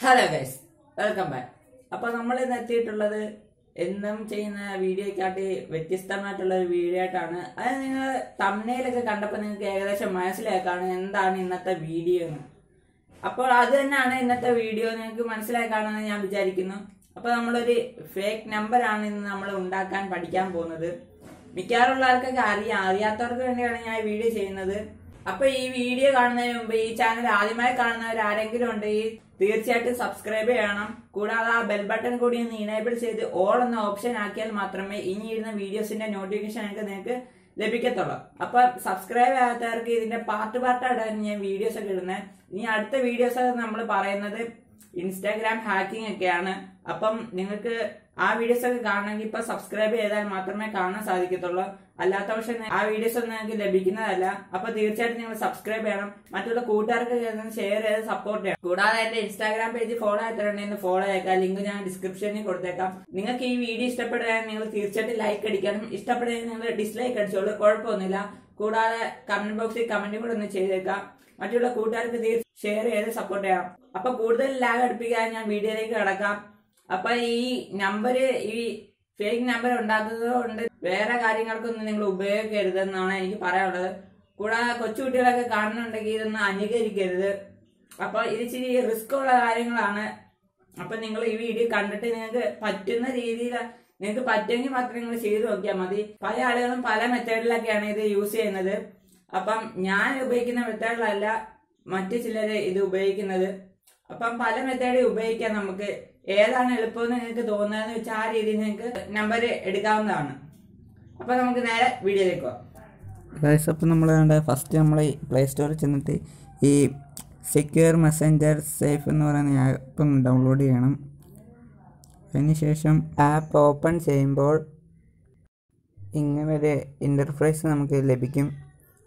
Hello guys welcome back അപ്പൊ നമ്മൾ ഇന്ന് എത്തിയിട്ടുള്ളത് എന്നും ചെയ്യുന്ന വീഡിയോക്കാട്ടി വ്യത്യസ്തമായിട്ടുള്ള ഒരു വീഡിയോ ആയിട്ടാണ്. അത് നിങ്ങൾ തമ്മനയിലൊക്കെ കണ്ടപ്പോൾ നിങ്ങൾക്ക് ഏകദേശം മനസ്സിലാക്കാണ് എന്താണ് ഇന്നത്തെ വീഡിയോ എന്ന്. അപ്പോൾ അത് തന്നെയാണ് ഇന്നത്തെ വീഡിയോ നിങ്ങൾക്ക് മനസ്സിലാക്കാണെന്ന് ഞാൻ വിചാരിക്കുന്നു. അപ്പൊ നമ്മളൊരു ഫേക്ക് നമ്പർ ആണ് ഇന്ന് നമ്മൾ ഉണ്ടാക്കാൻ പഠിക്കാൻ പോകുന്നത്. മിക്കവാറുള്ള ആൾക്കൊക്കെ അറിയാം അറിയാത്തവർക്ക് വേണ്ടിയാണ് ഞാൻ വീഡിയോ ചെയ്യുന്നത്. അപ്പൊ ഈ വീഡിയോ കാണുന്നതിന് മുമ്പ് ഈ ചാനൽ ആദ്യമായി കാണുന്നവർ ആരെങ്കിലും ഉണ്ടെങ്കിൽ തീർച്ചയായിട്ടും സബ്സ്ക്രൈബ് ചെയ്യണം. കൂടാതെ ആ ബെൽ ബട്ടൺ കൂടി ഒന്ന് ഇനേബിൾ ചെയ്ത് ഓൾ എന്ന ഓപ്ഷൻ ആക്കിയാൽ മാത്രമേ ഇനി ഇടുന്ന വീഡിയോസിന്റെ നോട്ടിഫിക്കേഷൻ ഞങ്ങൾക്ക് നിങ്ങൾക്ക് ലഭിക്കത്തുള്ളൂ. അപ്പൊ സബ്സ്ക്രൈബ് ആകാത്തവർക്ക് ഇതിന്റെ പാർട്ട് പാർട്ടായിട്ടാണ് ഞാൻ വീഡിയോസ് ഒക്കെ ഇടുന്നത് ഇനി അടുത്ത വീഡിയോസ് നമ്മൾ പറയുന്നത് ഇൻസ്റ്റാഗ്രാം ഹാക്കിംഗ് ഒക്കെയാണ്. അപ്പം നിങ്ങൾക്ക് ആ വീഡിയോസ് ഒക്കെ കാണണമെങ്കിൽ ഇപ്പൊ സബ്സ്ക്രൈബ് ചെയ്താൽ മാത്രമേ കാണാൻ സാധിക്കത്തുള്ളൂ. അല്ലാത്ത പക്ഷെ ആ വീഡിയോസ് ഒന്നും നിങ്ങൾക്ക് ലഭിക്കുന്നതല്ല. അപ്പൊ തീർച്ചയായിട്ടും നിങ്ങൾ സബ്സ്ക്രൈബ് ചെയ്യണം. മറ്റുള്ള കൂട്ടുകാർക്ക് ഷെയർ ചെയ്ത് സപ്പോർട്ട് ചെയ്യണം. കൂടാതെ എന്റെ ഇൻസ്റ്റാഗ്രാം പേജ് ഫോളോ ആയിട്ടുണ്ടെങ്കിൽ ഫോളോ ആക്കാം ലിങ്ക് ഞാൻ ഡിസ്ക്രിപ്ഷനിൽ കൊടുത്തേക്കാം. നിങ്ങൾക്ക് ഈ വീഡിയോ ഇഷ്ടപ്പെടുകയാണെങ്കിൽ നിങ്ങൾ തീർച്ചയായിട്ടും ലൈക്ക് അടിക്കണം. ഇഷ്ടപ്പെടുകയാണെങ്കിൽ നിങ്ങൾ ഡിസ്ലൈക്ക് അടിച്ചോളൂ. കുഴപ്പമൊന്നുമില്ല. കൂടാതെ കമന്റ് ബോക്സിൽ കമന്റ് കൂടെ ഒന്ന് ചെയ്തേക്കാം. മറ്റുള്ള കൂട്ടുകാർക്ക് ഷെയർ ചെയ്ത് സപ്പോർട്ട് ചെയ്യാം അപ്പൊ കൂടുതൽ ലാഗ് അടുപ്പിക്കാൻ ഞാൻ വീഡിയോയിലേക്ക് കിടക്കാം. അപ്പൊ ഈ നമ്പർ ഈ ഫേക്ക് നമ്പർ ഉണ്ടാക്കുന്നത് കൊണ്ട് വേറെ കാര്യങ്ങൾക്കൊന്നും നിങ്ങൾ ഉപയോഗിക്കരുതെന്നാണ് എനിക്ക് പറയാനുള്ളത്. കൂടാതെ കൊച്ചുകുട്ടികളൊക്കെ കാണുന്നുണ്ടെങ്കിൽ ഇതൊന്നും അനുകരിക്കരുത് അപ്പൊ ഇത് ഇച്ചിരി റിസ്ക് ഉള്ള കാര്യങ്ങളാണ്. അപ്പൊ നിങ്ങൾ ഈ വീഡിയോ കണ്ടിട്ട് നിങ്ങൾക്ക് പറ്റുന്ന രീതിയിൽ നിങ്ങൾക്ക് പറ്റുമെങ്കിൽ മാത്രം നിങ്ങൾ ചെയ്തു നോക്കിയാൽ മതി. പല ആളുകളും പല മെത്തേഡിലൊക്കെയാണ് ഇത് യൂസ് ചെയ്യുന്നത്. അപ്പം ഞാൻ ഉപയോഗിക്കുന്ന മെത്തേഡിലല്ല മറ്റു ചിലര് ഇത് ഉപയോഗിക്കുന്നത്. അപ്പം പല മെത്തേഡ് ഉപയോഗിക്കാം നമുക്ക്. ഏതാണ് എളുപ്പമെന്ന് നിങ്ങൾക്ക് തോന്നുന്നതെന്ന് വെച്ചാൽ ആ രീതിയിൽ നിങ്ങൾക്ക് നമ്പർ എടുക്കാവുന്നതാണ്. അപ്പൊ നമുക്ക് നേരെ വീഡിയോയിലേക്ക് പോകാം ഗൈസ് അപ്പോൾ നമ്മൾ വേണ്ട ഫസ്റ്റ് നമ്മൾ പ്ലേ സ്റ്റോറിൽ ചെന്നിട്ട് ഈ സെക്യൂർ മെസ്സഞ്ചർ സേഫ് എന്ന് പറയുന്ന ആപ്പ് ഡൗൺലോഡ് ചെയ്യണം. അതിനുശേഷം ആപ്പ് ഓപ്പൺ ചെയ്യുമ്പോൾ ഇങ്ങനെ ഒരു ഇന്റർഫേസ് നമുക്ക് ലഭിക്കും.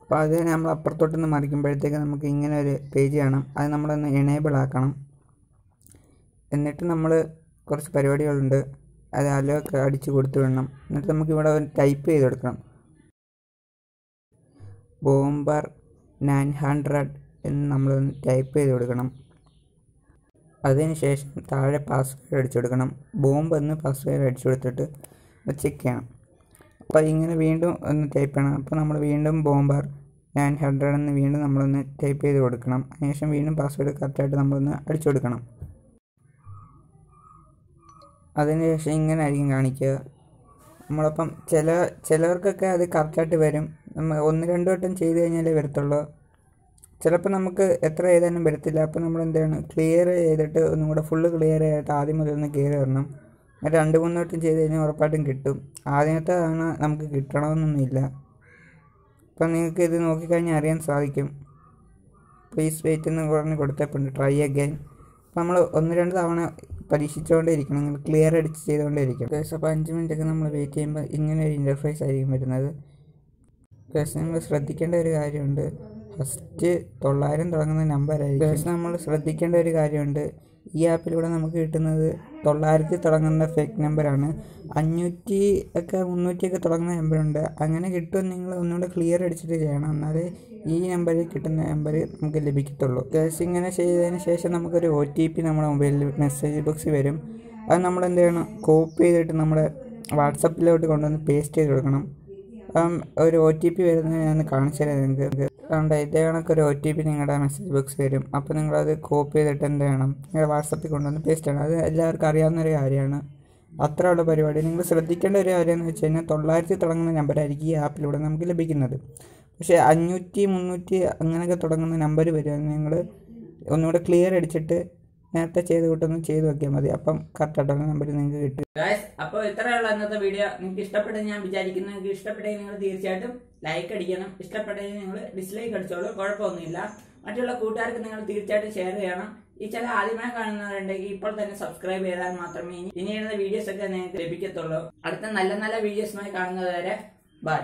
അപ്പോൾ അത് നമ്മൾ അപ്പുറത്തോട്ടൊന്ന് മറിക്കുമ്പോഴത്തേക്ക് നമുക്ക് ഇങ്ങനെ ഒരു പേജ് കാണാം. അത് നമ്മളൊന്ന് എനേബിൾ ആക്കണം. എന്നിട്ട് നമ്മൾ കുറച്ച് പരിപാടികളുണ്ട്. അത് അലൊക്കെ അടിച്ച് കൊടുത്തു വിടണം. എന്നിട്ട് നമുക്ക് ഇവിടെ ടൈപ്പ് ചെയ്ത് കൊടുക്കണം. ബോംബർ നയൻ ഹൺഡ്രഡ് എന്ന് നമ്മൾ ടൈപ്പ് ചെയ്ത് കൊടുക്കണം. അതിനുശേഷം താഴെ പാസ്വേഡ് അടിച്ചു കൊടുക്കണം. ബോംബ് എന്ന് പാസ്വേഡ് അടിച്ചു കൊടുത്തിട്ട് ചെക്ക് ചെയ്യണം. അപ്പോൾ ഇങ്ങനെ വീണ്ടും ഒന്ന് ടൈപ്പ് ചെയ്യണം. അപ്പോൾ നമ്മൾ വീണ്ടും ബോംബർ നയൻ ഹൺഡ്രഡ് എന്ന് വീണ്ടും നമ്മളൊന്ന് ടൈപ്പ് ചെയ്ത് കൊടുക്കണം. അതിനുശേഷം വീണ്ടും പാസ്വേഡ് കറക്റ്റായിട്ട് നമ്മളൊന്ന് അടിച്ചു കൊടുക്കണം. അതിനുശേഷം ഇങ്ങനെ ആയിരിക്കും കാണിക്കുക. നമ്മളപ്പം ചില ചിലവർക്കൊക്കെ അത് കറക്റ്റായിട്ട് വരും. നമ്മൾ ഒന്ന് രണ്ട് വട്ടം ചെയ്ത് കഴിഞ്ഞാലേ വരത്തുള്ളൂ. ചിലപ്പോൾ നമുക്ക് എത്ര ഏതാനും വരത്തില്ല. അപ്പോൾ നമ്മൾ എന്താണ് ക്ലിയർ ചെയ്തിട്ട് ഒന്നും കൂടെ ഫുള്ള് ക്ലിയർ ചെയ്തിട്ട് ആദ്യം മുതൽ ഒന്ന് കയറി വരണം. എന്നിട്ട് രണ്ട് മൂന്ന് വട്ടം ചെയ്ത് കഴിഞ്ഞാൽ ഉറപ്പായിട്ടും കിട്ടും. ആദ്യത്തെ തവണ നമുക്ക് കിട്ടണമെന്നൊന്നുമില്ല. അപ്പം നിങ്ങൾക്ക് ഇത് നോക്കിക്കഴിഞ്ഞാൽ അറിയാൻ സാധിക്കും. പ്ലീസ് വെയിറ്റ് എന്ന് പറഞ്ഞ് കൊടുത്തപ്പോൾ ട്രൈ അഗൈൻ നമ്മൾ ഒന്ന് രണ്ട് തവണ പരീക്ഷിച്ചുകൊണ്ടേ ഇരിക്കണം നിങ്ങൾ ക്ലിയർ അടിച്ച് ചെയ്തുകൊണ്ടേ ഇരിക്കണം കേസ് അപ്പോൾ അഞ്ച് മിനിറ്റൊക്കെ നമ്മൾ വെയിറ്റ് ചെയ്യുമ്പോൾ ഇങ്ങനെ ഒരു ഇന്റർഫേസ് ആയിരിക്കും വരുന്നത്. കേസ് നമ്മൾ ശ്രദ്ധിക്കേണ്ട ഒരു കാര്യമുണ്ട്. ഫസ്റ്റ് തൊള്ളായിരം തുടങ്ങുന്ന നമ്പർ നമ്പറായിരിക്കും കേസ് നമ്മൾ ശ്രദ്ധിക്കേണ്ട ഒരു കാര്യമുണ്ട്. ഈ ആപ്പിലൂടെ നമുക്ക് കിട്ടുന്നത് തൊള്ളായിരത്തി തുടങ്ങുന്ന ഫേക്ക് നമ്പറാണ് അഞ്ഞൂറ്റി ഒക്കെ മുന്നൂറ്റിയൊക്കെ തുടങ്ങുന്ന നമ്പറുണ്ട് അങ്ങനെ കിട്ടുമെന്ന് നിങ്ങൾ ഒന്നുകൂടെ ക്ലിയർ അടിച്ചിട്ട് ചെയ്യണം. എന്നാലേ ഈ നമ്പറിൽ കിട്ടുന്ന നമ്പർ നമുക്ക് ലഭിക്കത്തുള്ളൂ. കേസ് ഇങ്ങനെ ചെയ്തതിന് ശേഷം നമുക്കൊരു ഒ ടി പി നമ്മുടെ മൊബൈലിൽ മെസ്സേജ് ബോക്സിൽ വരും. അത് നമ്മൾ എന്ത് ചെയ്യണം? കോപ്പി ചെയ്തിട്ട് നമ്മുടെ വാട്സപ്പിലോട്ട് കൊണ്ടുവന്ന് പേസ്റ്റ് ചെയ്ത് കൊടുക്കണം. ഒരു ഒ ടി പി വരുന്നത് ഞാൻ കാണിച്ചു തരാം നിങ്ങൾക്ക്. അതുകൊണ്ട് ഇതേ കണക്ക് ഒരു ഒ ടി പി നിങ്ങളുടെ മെസ്സേജ് ബോക്സ് വരും. അപ്പോൾ നിങ്ങളത് കോപ്പി ചെയ്തിട്ട് എന്ത് ചെയ്യണം? നിങ്ങളുടെ വാട്സപ്പിൽ കൊണ്ടുവന്ന് പേസ്റ്റ് ചെയ്യണം. അത് എല്ലാവർക്കും അറിയാവുന്നൊരു കാര്യമാണ്. അത്ര ഉള്ള പരിപാടി. നിങ്ങൾ ശ്രദ്ധിക്കേണ്ട ഒരു കാര്യം എന്ന് വെച്ച് കഴിഞ്ഞാൽ തൊള്ളായിരത്തി തുടങ്ങുന്ന നമ്പറായിരിക്കും ഈ ആപ്പിലൂടെ നമുക്ക് ലഭിക്കുന്നത്. പക്ഷേ അഞ്ഞൂറ്റി മുന്നൂറ്റി അങ്ങനെയൊക്കെ തുടങ്ങുന്ന നമ്പർ വരിക നിങ്ങൾ ഒന്നുകൂടെ ക്ലിയർ അടിച്ചിട്ട് നേരത്തെ ചെയ്ത് കിട്ടുന്നു ചെയ്ത് നോക്കിയാൽ മതി. അപ്പം കറക്റ്റായിട്ടുള്ള നമ്പർ നിങ്ങൾക്ക് കിട്ടും. അപ്പോൾ ഇത്രയുള്ള ഇന്നത്തെ വീഡിയോ നിങ്ങൾക്ക് ഇഷ്ടപ്പെട്ടെന്ന് ഞാൻ വിചാരിക്കുന്നു. നിങ്ങൾക്ക് ഇഷ്ടപ്പെട്ടെങ്കിൽ നിങ്ങൾ തീർച്ചയായിട്ടും ലൈക്ക് അടിക്കണം. ഇഷ്ടപ്പെട്ടെങ്കിൽ നിങ്ങൾ ഡിസ്ലൈക്ക് അടിച്ചോളൂ. കുഴപ്പമൊന്നുമില്ല. മറ്റുള്ള കൂട്ടുകാർക്ക് നിങ്ങൾ തീർച്ചയായിട്ടും ഷെയർ ചെയ്യണം. ഈ ചില ആദ്യമായി കാണുന്നവരുണ്ടെങ്കിൽ ഇപ്പോൾ തന്നെ സബ്സ്ക്രൈബ് ചെയ്താൽ മാത്രമേ ഇനി ഇനിയുള്ള വീഡിയോസ് ഒക്കെ നിങ്ങൾക്ക് ലഭിക്കത്തുള്ളൂ. അടുത്ത നല്ല നല്ല വീഡിയോസുമായി കാണുന്നത് വരെ ബൈ